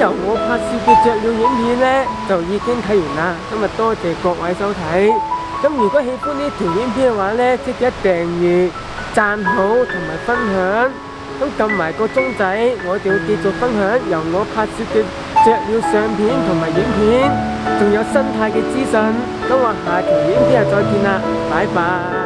由我拍摄嘅雀鸟影片呢就已经睇完啦。今日多谢各位收睇。咁如果喜欢呢条影片嘅话呢即刻订阅赞好同埋分享。咁揿埋个钟仔我哋会继续分享由我拍摄嘅雀鸟相片同埋影片仲有生态嘅资讯咁我下條影片又再见啦拜拜。